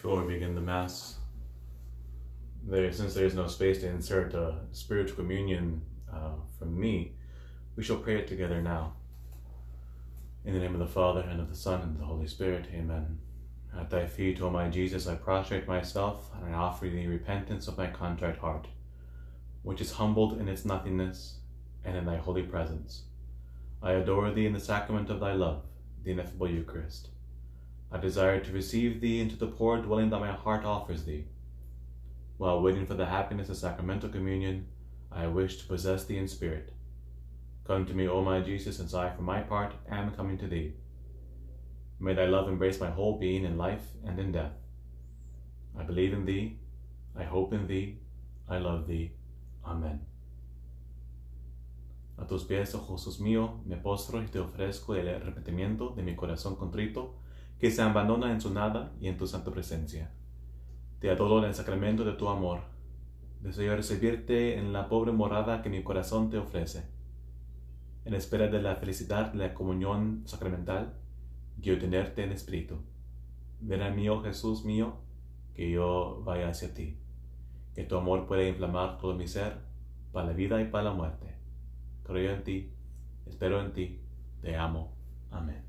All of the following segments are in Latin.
Before we begin the Mass, there, since there is no space to insert a spiritual communion uh, from me, we shall pray it together now. In the name of the Father, and of the Son, and of the Holy Spirit, amen. At thy feet, O my Jesus, I prostrate myself, and I offer thee repentance of my contrite heart, which is humbled in its nothingness, and in thy holy presence. I adore thee in the sacrament of thy love, the ineffable Eucharist. I desire to receive thee into the poor dwelling that my heart offers thee. While waiting for the happiness of sacramental communion, I wish to possess thee in spirit. Come to me, O my Jesus, since I, for my part, am coming to thee. May thy love embrace my whole being in life and in death. I believe in thee, I hope in thee, I love thee. Amen. A tus pies, oh Jesús mío, me postro y te ofrezco el arrepentimiento de mi corazón contrito, que se abandona en su nada y en tu santa presencia. Te adoro en el sacramento de tu amor. Deseo recibirte en la pobre morada que mi corazón te ofrece. En espera de la felicidad de la comunión sacramental, quiero tenerte en espíritu. Ven a mí, oh Jesús mío, que yo vaya hacia ti. Que tu amor pueda inflamar todo mi ser, para la vida y para la muerte. Creo en ti, espero en ti, te amo. Amén.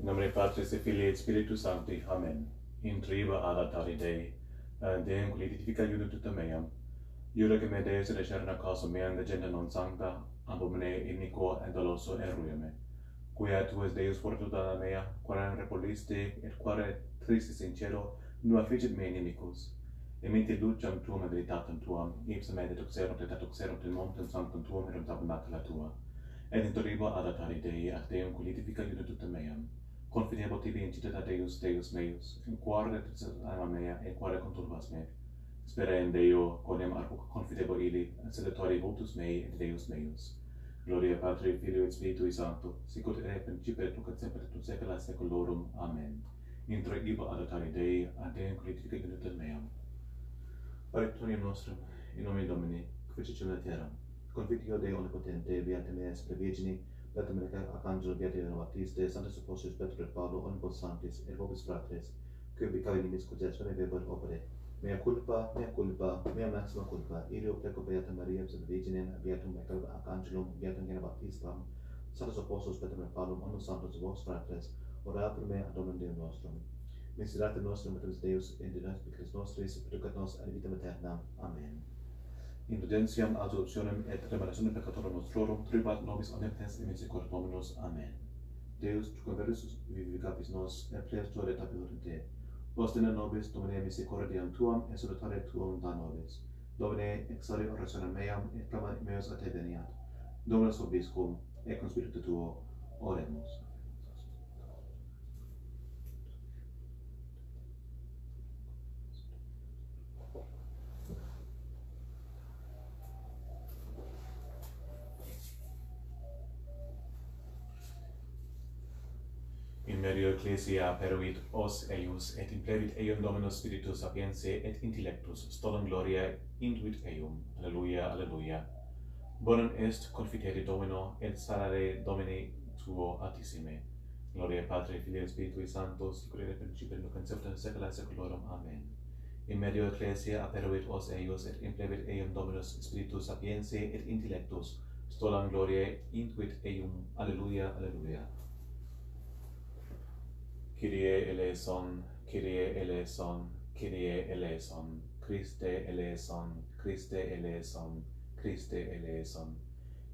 In nomine Patris et Filii et Spiritus Sancti. Amen. In triba ad altari Dei, et Deum quid edifica iudum tuta meam. Iura que me Deus et eterna causa meam de non sancta, ab omne iniquo et doloso eruia me. Quia tu es Deus fortuna mea, quare repoliste et quare tristis in cielo, nu afficit me inimicus. Emite lucem tuam et veritatem tuam, ipsum me detuxerunt et detuxerunt in montem sanctum tuum erum tabernacula tua. Et in ad altari Dei, ad Deum quid edifica iudum tuta meam. Confidebo tibi incitata Deus, Deus meus, in quare retricet anima mea, e quare conturbas me. Spera in Deo, quodem arco confidebo ili, sedetori votus mei et Deus meus. Gloria Patri, Filio et Spiritui Sancto, sic ut et principe et nunc et semper et secula saeculorum. Amen. Intro ibo ad altari Dei, ad Deum critica unitet meam. Paretronium nostrum, in nomine Domini, qui cecium et terram, confitio Dei omnipotente, viate mea est Virgini, Let the Melech Archangel Gabriel on these days and his apostles Pedro and Paulo on both Santis and Robis Fratres, que ubicado in miscujas veneveber opere. Mea culpa, mea culpa, mea maxima culpa, Ilio pleco beata Maria sed Virginem, beatum Michael Archangelum, beatum Gena Baptistam, santos apostles Pedro et Paulo onus santos vos fratres, ora pro me ad omen Deum nostrum. Miserate nostrum et Deus in de nostris nostris, reducat nos ad vitam aeternam. Amen. indulgentiam adoptionem et remanentionem peccatorum nostrorum tribat nobis omnes in misericordia Dominus. amen. Deus tu conversus vivificabis nos et pleastor et apelor te postene nobis domine misericordiam tuam et salutare tuam da nobis. Domine exali orationem meam et clama meus a te veniat dominus obiscum et con spiritu tuo oremus. in medio ecclesia peruit os eius et implevit eum dominus spiritus sapientiae et intellectus stolum gloriae induit eum alleluia alleluia. Bonum est confiteri domino et salare domini tuo altissime. Gloria patri filii et spiritui sancto sicut et principe nunc et saecula saecula saeculorum amen. In medio ecclesia aperuit os eius et implevit eum dominus spiritus sapientiae et intellectus stolam gloriae induit eum alleluia alleluia. Kyrie eleison, Kyrie eleison, Kyrie eleison, Christe eleison, Christe eleison, Christe eleison.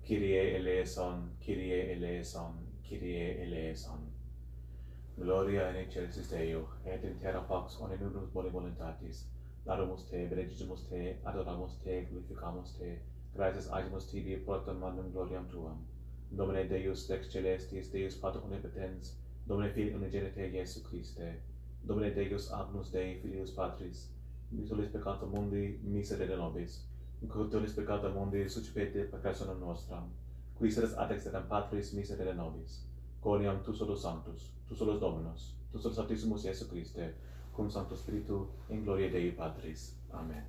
Kyrie eleison, Kyrie eleison, Kyrie eleison. Gloria in excelsis Deo, et in terra pax omnibus boni voluntatis. Laudamus te, benedicimus te, adoramus te, glorificamus te, gratias agimus tibi protam mandum gloriam tuam. Domine Deus ex celestis, Deus Pater omnipotens, Domine Filii Unigenite Iesu Christe, Domine Deus agnus Dei Filius Patris, miseris peccata mundi, misere de nobis, corruptionis peccata mundi, sucipete peccationem nostram, qui seres ad exeram Patris misere de nobis, coniam tu solus Sanctus, tu solus Dominus, tu solus altissimus Iesu Christe, cum Sancto Spiritu, in gloria Dei Patris. Amen.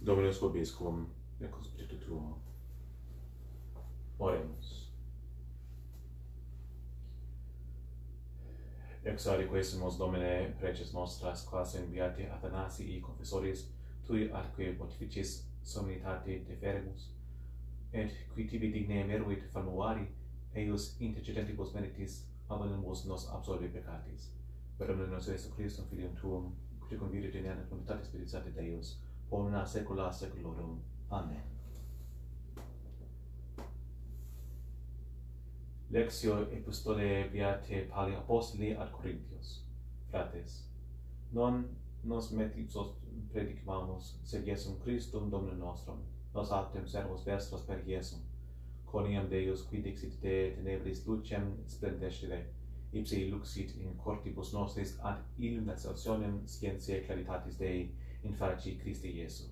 Dominus vobiscum, et cum spiritu tuo. Oremus. ex requesimus Domine preces nostras quas enviati Athanasii confessoris tui atque pontificis somnitate deferemus, et qui tibi digne meruit famuari eius intercedentibus meritis, ab nos absolve peccatis. Per omnem nos Jesu Christum Filium Tuum, qui convidit in anna comitatis pedizate Deus, omnia saecula saeculorum. Amen. Lectio epistolae beate Pauli apostoli ad Corinthios. Frates, non nos metipsos predicvamus, sed Iesum Christum Dominum nostrum, nos aptem servos vestros per Iesum, coniam Deus qui dixit Te tenebris lucem splendescere, ipse luxit in cortibus nostris ad illuminationem scientiae claritatis Dei in faci Christi Iesu.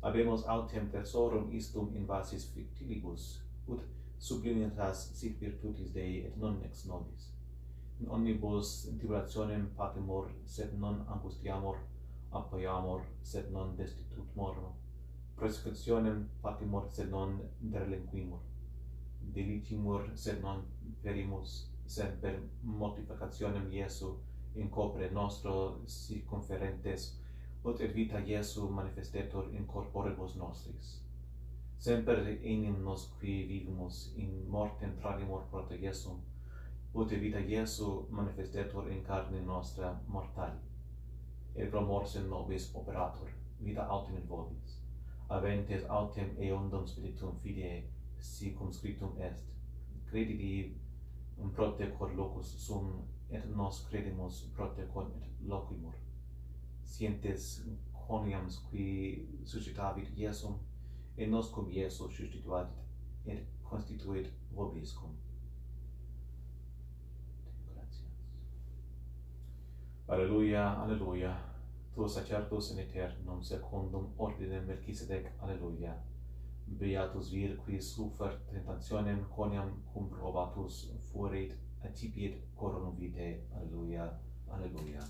Habemus autem tesorum istum in vasis fictilibus, ut sublimitas sic virtutis Dei et non ex nobis. In omnibus tribulationem patemur, sed non angustiamur, apoiamur, sed non destitut morno. persecutionem patimur, sed non derlinquimur, Delitimur, sed non perimus, sed per mortificationem Iesu in copre nostro circumferentes, ut et vita Iesu manifestetur in corporibus nostris semper enim nos qui vivimus in mortem tradimur prota Iesum, ut vita Iesu manifestetur in carne nostra mortali, et pro morse nobis operator, vita autem in vobis, aventes autem eondum spiritum fidei, sicum scriptum est, credidi in prote protecor locus sum, et nos credimus protecor et loquimur. Sientes coniams qui suscitavit Iesum, et nos cum Iesus et constituit vobiscum. Gracias. Alleluia, alleluia. Tu sacerdos in aeternum secundum ordinem Melchisedec, alleluia. Beatus vir qui sufert tentationem coniam cum probatus fuerit atipiet coronum vitae, alleluia, alleluia.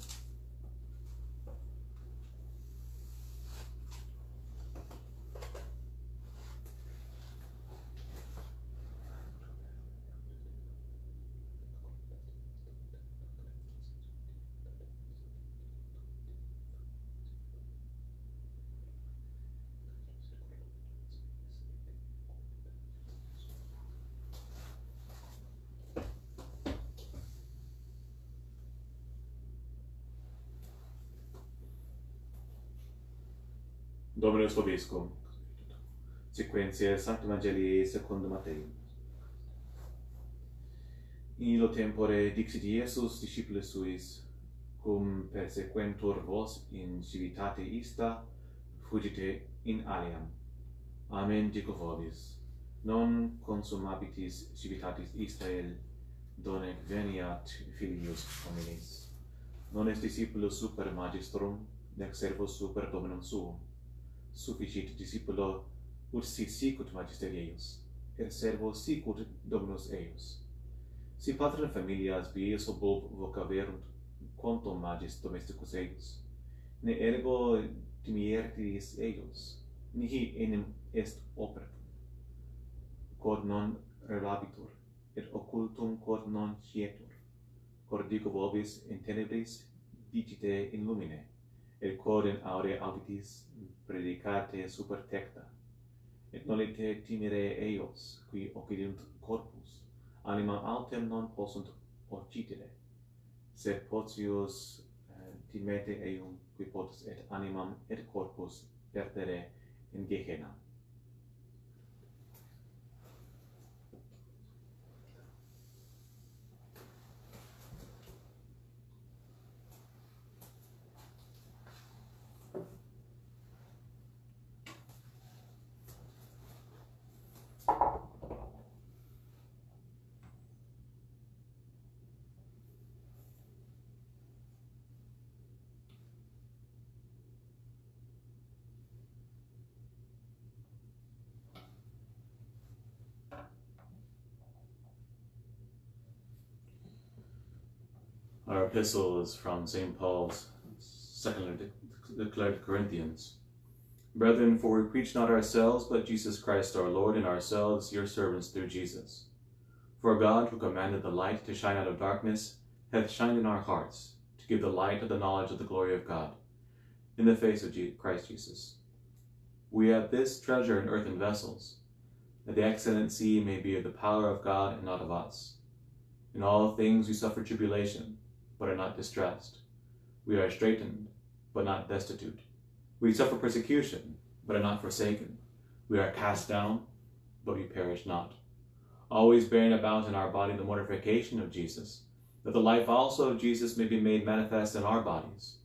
nello slovesco. Sequentia Sanctum Evangelii secundum Matteum. In illo tempore dixit Iesus discipulis suis, cum persequentur vos in civitate ista, fugite in aliam. Amen dico vobis, non consumabitis civitatis Israel, donec veniat filius hominis. Non est discipulus super magistrum, nec servus super dominum suum sufficit discipulo ut sit sicut magisterieius et servo sicut dominus eius si patrem familias bies ob vocaverunt quantum magis domesticus eius ne ergo timiertis eius nihi enim est opertum. Quod non relabitur et occultum quod non cietur cordico vobis in tenebris dicite in lumine et quod in aure auditis predicate super tecta, et nolite timire eios, qui occidunt corpus, anima altem non possunt occidere, sed potius eh, timete eum, qui potus et animam et corpus perdere in Gehenna. Epistle is from St. Paul's second letter to Corinthians. Brethren, for we preach not ourselves, but Jesus Christ our Lord, and ourselves your servants through Jesus. For God, who commanded the light to shine out of darkness, hath shined in our hearts, to give the light of the knowledge of the glory of God, in the face of Christ Jesus. We have this treasure in earthen vessels, that the excellency may be of the power of God and not of us. In all things we suffer tribulation, but are not distressed. We are straitened, but not destitute. We suffer persecution, but are not forsaken. We are cast down, but we perish not. Always bearing about in our body the mortification of Jesus, that the life also of Jesus may be made manifest in our bodies.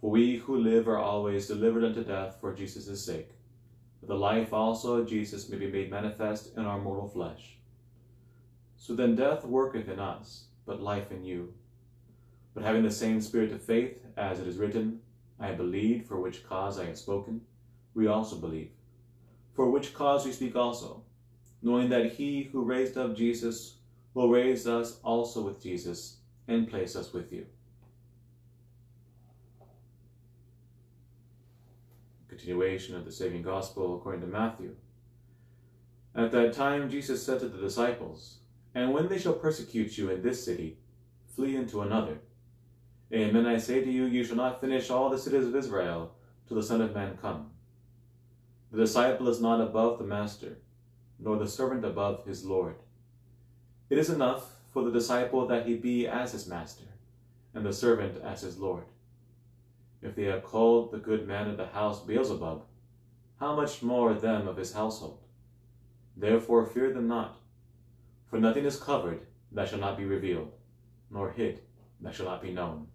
For we who live are always delivered unto death for Jesus' sake, that the life also of Jesus may be made manifest in our mortal flesh. So then death worketh in us, but life in you. But having the same spirit of faith, as it is written, I believed, for which cause I have spoken, we also believe. For which cause we speak also, knowing that he who raised up Jesus will raise us also with Jesus and place us with you. Continuation of the saving gospel according to Matthew. At that time Jesus said to the disciples, And when they shall persecute you in this city, flee into another. Amen, I say to you, you shall not finish all the cities of Israel till the Son of Man come. The disciple is not above the master, nor the servant above his Lord. It is enough for the disciple that he be as his master, and the servant as his Lord. If they have called the good man of the house Beelzebub, how much more them of his household? Therefore fear them not, for nothing is covered that shall not be revealed, nor hid that shall not be known.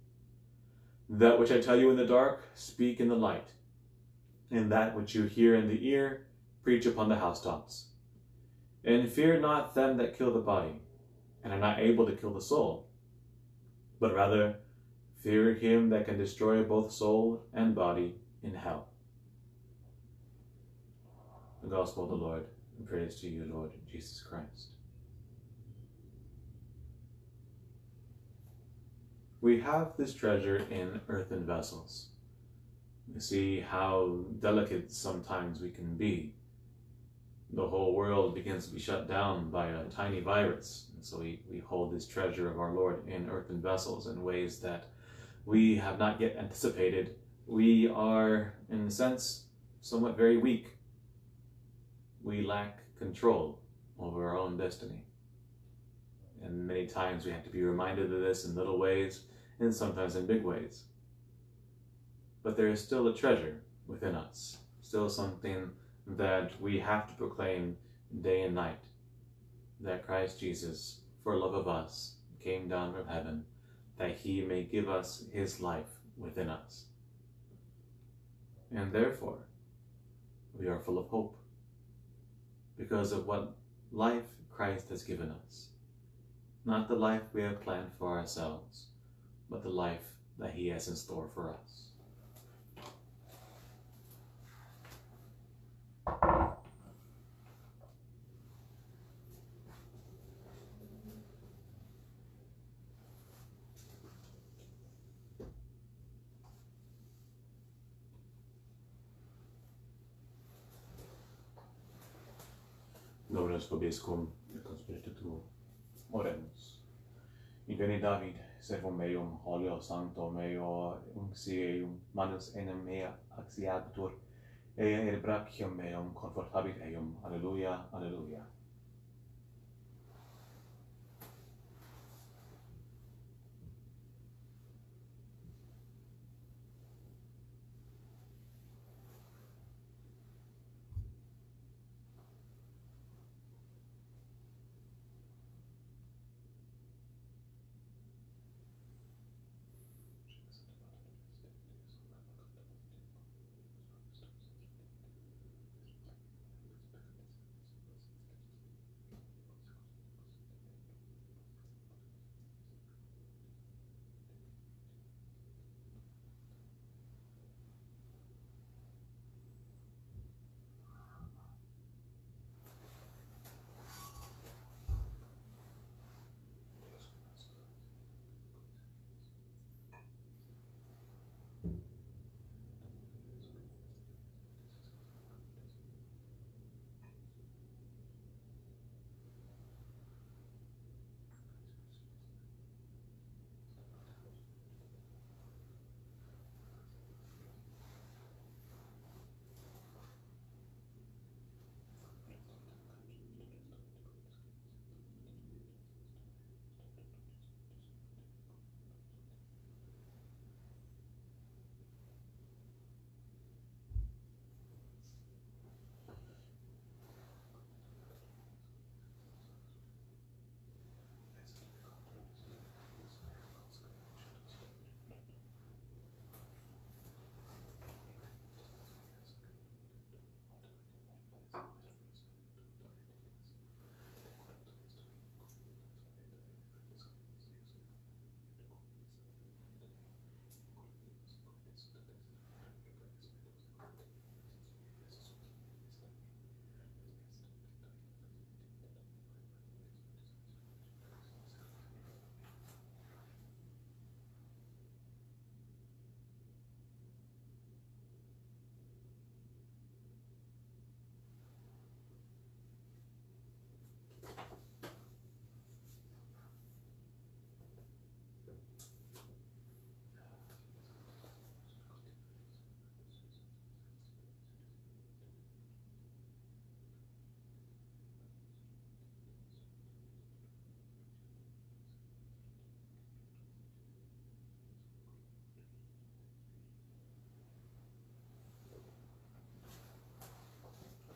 That which I tell you in the dark, speak in the light. And that which you hear in the ear, preach upon the housetops. And fear not them that kill the body, and are not able to kill the soul, but rather fear him that can destroy both soul and body in hell. The Gospel of the Lord, and praise to you, Lord Jesus Christ. We have this treasure in earthen vessels. You see how delicate sometimes we can be. The whole world begins to be shut down by a tiny virus. And so we, we hold this treasure of our Lord in earthen vessels in ways that we have not yet anticipated. We are, in a sense, somewhat very weak. We lack control over our own destiny. And many times we have to be reminded of this in little ways and sometimes in big ways. But there is still a treasure within us, still something that we have to proclaim day and night, that Christ Jesus, for love of us, came down from heaven, that he may give us his life within us. And therefore, we are full of hope because of what life Christ has given us, not the life we have planned for ourselves, but the life that He has in store for us. No nos con el conspirato tuo. Oremos. Y veni David, servo meum, holio sancto meo, unxie manus enem mea axiabitur, e brachium meum confortabit eum. Alleluia, alleluia.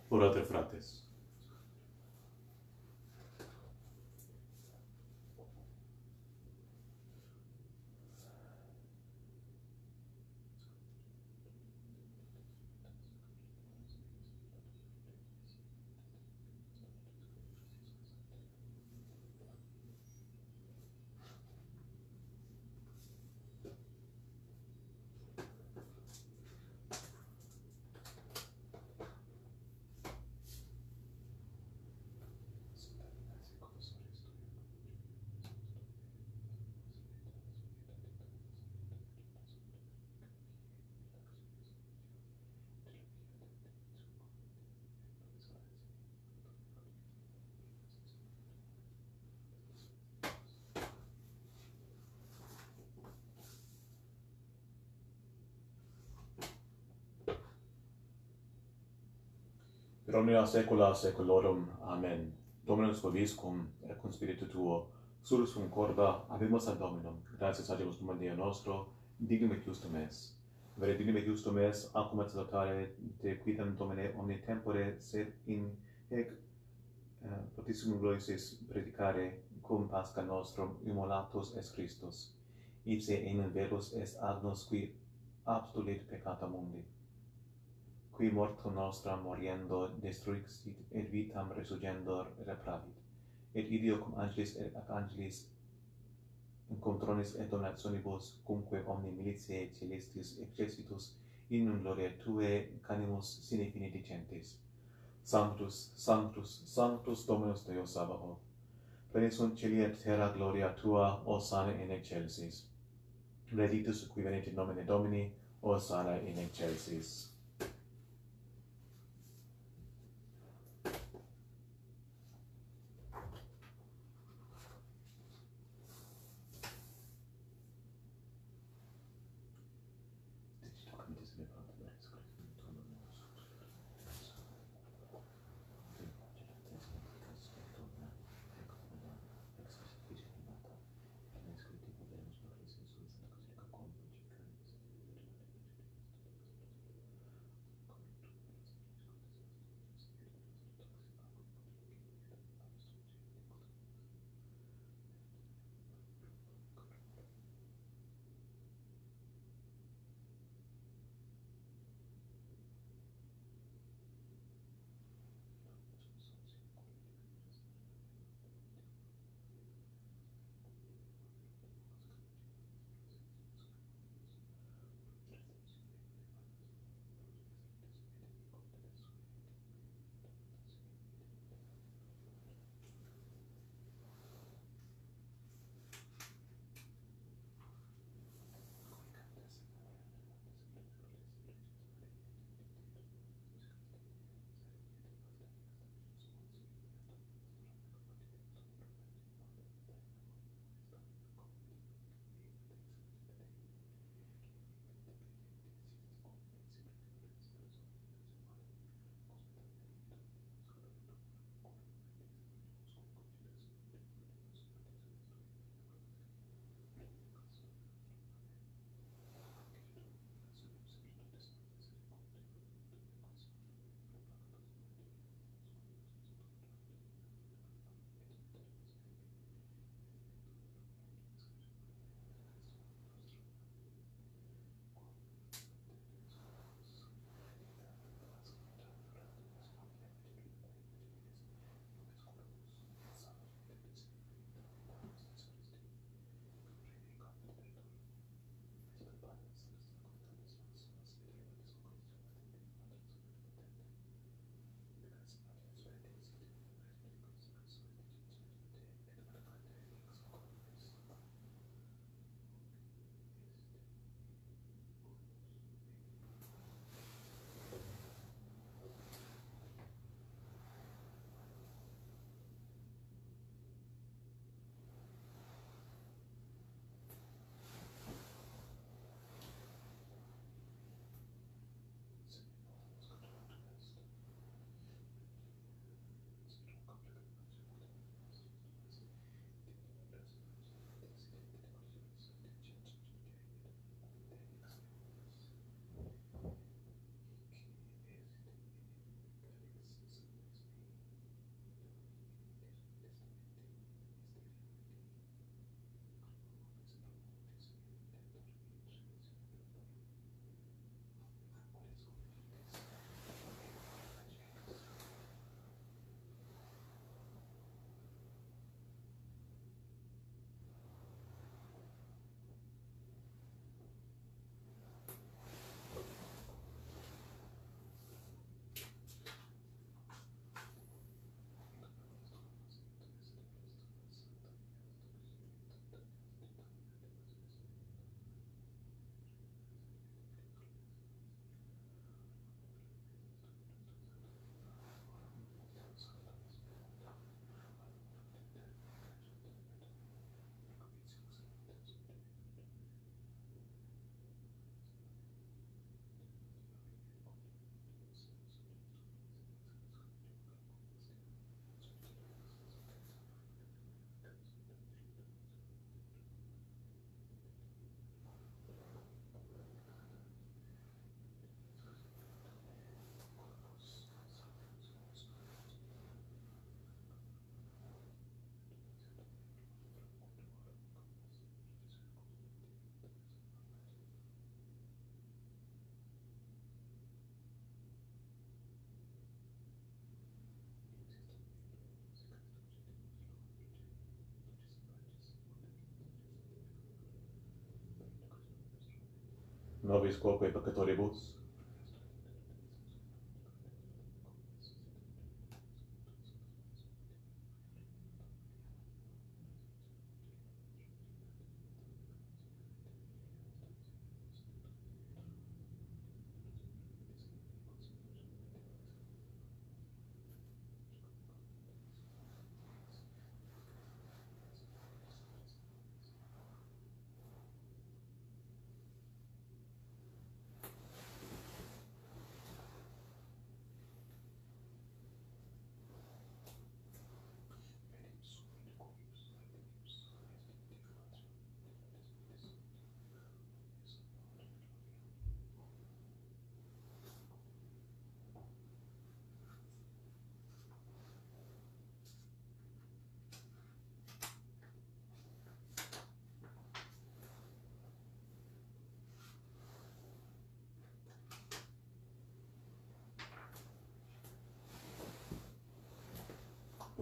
Orate frates. Romnia saecula saeculorum. Amen. Dominus vobiscum, et cum spiritu tuo, surus cum corda, abimus ad Dominum, gratias agimus dum dia nostro, dignum et justum es. Vere dignum et justum es, acum et salutare te quitam Domine omni tempore, sed in hec eh, potissimum gloisis predicare cum pasca nostrum immolatus es Christus. Ipse enim verbus est agnos qui abstulit peccata mundi qui morto nostra moriendo destruixit et vitam resurgendo repravit. Et ideo cum angelis et ac angelis incontronis et donationibus cumque omni militiae celestis excessitus in gloria tuae canimus sine fine dicentis sanctus sanctus sanctus dominus deus sabaoth plenis sunt celi et terra gloria tua osana in excelsis. Benedictus qui venit in nomine domini osana in excelsis. новые скопы, по будут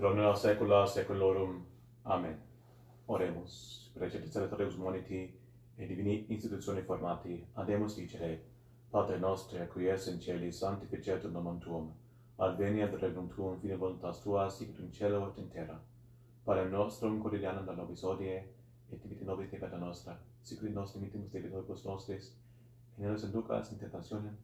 domino saecula saeculorum. Amen. Oremus. Preceptis celebratus moniti, et divini institutioni formati, ademus dicere, Pater nostre, qui es in celi, sanctificetur nomen tuum, adveniat regnum tuum, fine voluntas tua, sicut in cielo et in terra. Panem nostrum quotidianum da nobis odie, et dimitte nobis debita nostra, sicut in nos dimittimus debitoribus nostris, et ne nos inducas in tentationem,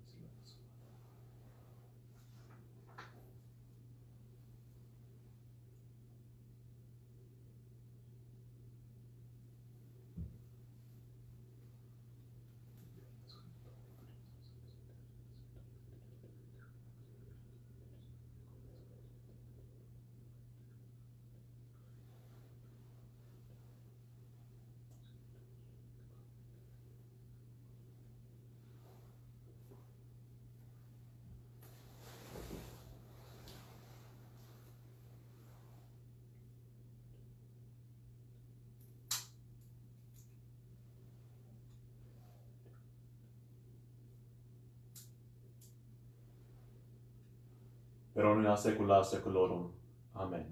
in saecula saeculorum. Amen.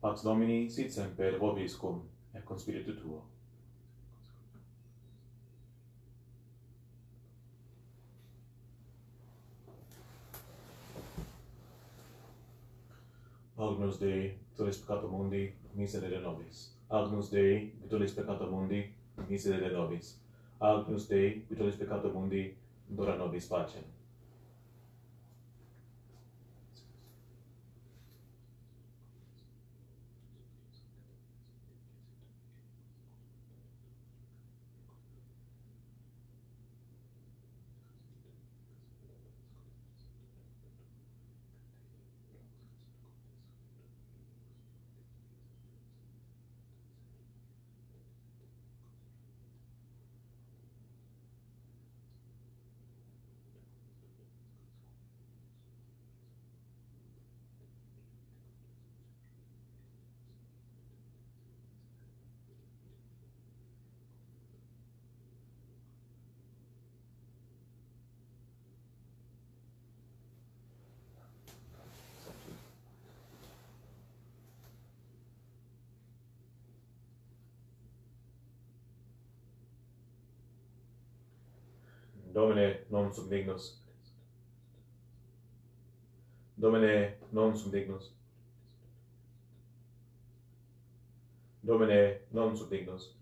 Pax Domini sit semper vobis cum et cum spiritu tuo. Agnus Dei, tulis peccato mundi, miserere nobis. Agnus Dei, vitulis peccato mundi, miserere nobis. Agnus Dei, vitulis peccato mundi, dora nobis pacem. Domine non sum dignus. Domine non sum dignus. Domine non subdignus.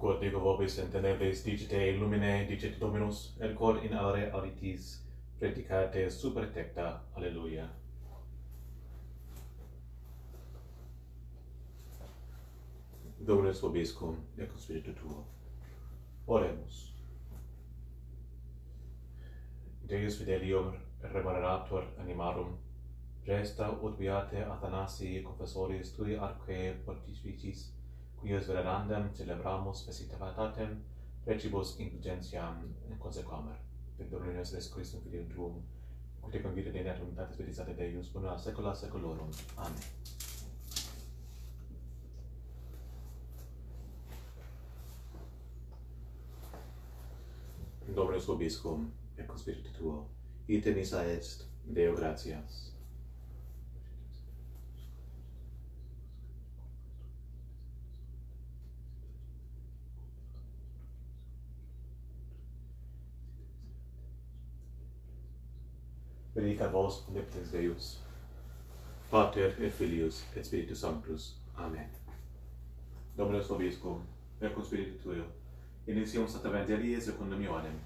quod digo vobis in tenebris digite lumine dicit Dominus, et quod in aure auditis predicate super tecta. Alleluia. Dominus vobiscum, et cum spiritu tuo. Oremus. Deus fidelium remunerator animarum, presta ut viate Athanasii confessoris tui arque pontificis quius venerandem celebramus festivitatem precibus indulgentiam consequamer. Per Dominus Iesus Christum filium tuum, quid convite de natum tatis benedicat Deus bona saecula saeculorum. Amen. Dominus vobiscum, et con spiritu tuo, ite misa est, Deo gratias. benedicta vos omnipotens Deus, Pater et Filius et Spiritus Sanctus. Amen. Dominus vobiscum, et cum Spiritu tuo, initium sat Evangelii secundum Ioannem.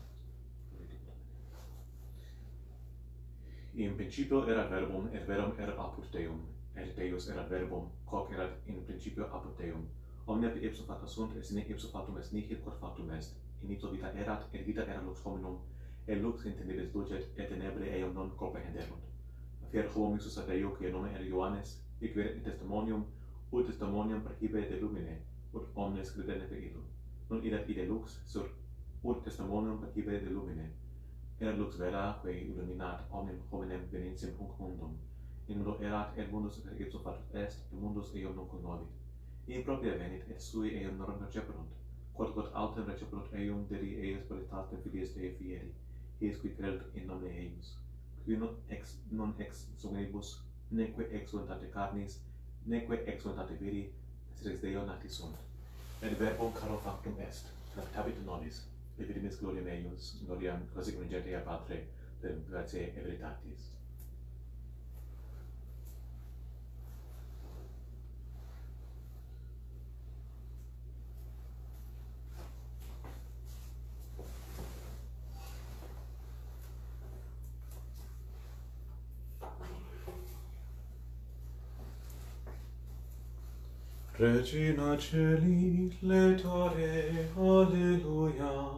In principio erat verbum, et verum erat apud Deum, et Deus erat verbum, quoc erat in principio apud Deum. Omnia ipsum facta sunt, et sine ipsum factum est nihil quod factum est. In ipso vita erat, et vita erat lux hominum, e lux intendides ducet et tenebre eum non comprehenderunt. Fier homo ipsus ad eo quia nomen er Ioannes, hic verit in testimonium, ut testimonium perhibe de lumine, ut omnes credene per illum. Non idat ide lux, sur ut testimonium perhibe de lumine. Erat lux vera, quae illuminat omnem hominem venensium hunc mundum. In mundo erat, et mundus et ipso fatus est, et mundus eum non conovit. In propria venit, et sui eum non receperunt. Quod quod autem receperunt eum, diri eius politatem filiis Dei fieri eisque credet in nomine eius, qui non ex, non ex sanguinibus, neque ex voluntate carnis, neque ex voluntate viri, sed ex Deo nati sunt. Et verbum caro factum est, tractabit nobis, et vidimis gloriam eius, gloriam, quasi congetia patre, per gratiae e veritatis. Regina Celi, letore, alleluia,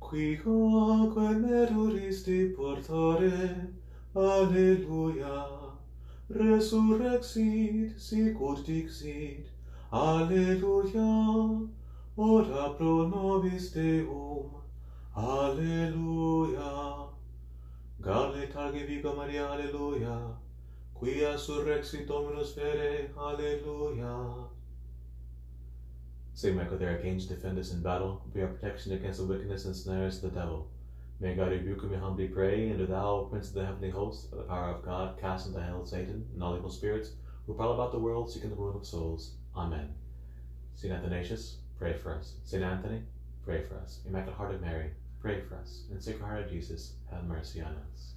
qui quoque meruristi portare, alleluia, resurrexit, sicut dixit, alleluia, ora pro nobis Deum, alleluia. Gale targe viga Maria, alleluia, quia surrexit Dominus fere, alleluia. Saint Michael the Archangel, defend us in battle, be our protection against the wickedness and snares of the devil. May God rebuke him, we humbly pray, and do thou, Prince of the heavenly host, by the power of God, cast into hell Satan and all evil spirits, who prowl about the world seeking the ruin of souls. Amen. Saint Athanasius, pray for us. Saint Anthony, pray for us. Immaculate Heart of Mary, pray for us. And Sacred Heart of Jesus, have mercy on us.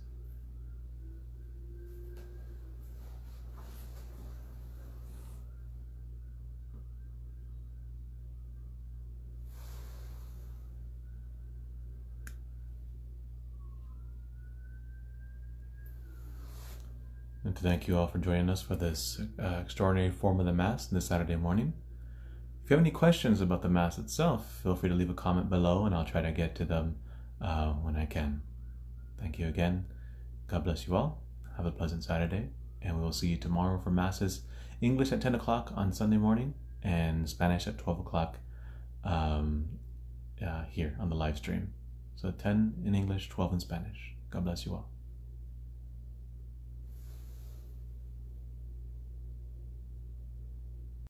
To thank you all for joining us for this uh, extraordinary form of the Mass this Saturday morning. If you have any questions about the Mass itself, feel free to leave a comment below and I'll try to get to them uh, when I can. Thank you again. God bless you all. Have a pleasant Saturday, and we will see you tomorrow for Masses English at 10 o'clock on Sunday morning and Spanish at 12 o'clock um, uh, here on the live stream. So 10 in English, 12 in Spanish. God bless you all.